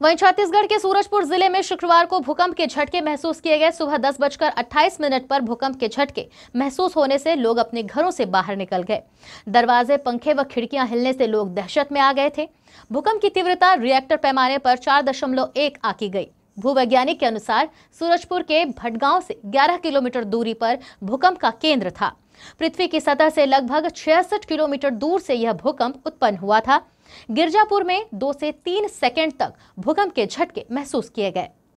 वहीं छत्तीसगढ़ के सूरजपुर ज़िले में शुक्रवार को भूकंप के झटके महसूस किए गए। सुबह दस बजकर अट्ठाईस मिनट पर भूकंप के झटके महसूस होने से लोग अपने घरों से बाहर निकल गए। दरवाजे, पंखे व खिड़कियाँ हिलने से लोग दहशत में आ गए थे। भूकंप की तीव्रता रिएक्टर पैमाने पर चार दशमलव एक आकी गई। भूवैज्ञानिक के अनुसार सूरजपुर के भटगांव से 11 किलोमीटर दूरी पर भूकंप का केंद्र था। पृथ्वी की सतह से लगभग 66 किलोमीटर दूर से यह भूकंप उत्पन्न हुआ था। गिरजापुर में दो से तीन सेकेंड तक भूकंप के झटके महसूस किए गए।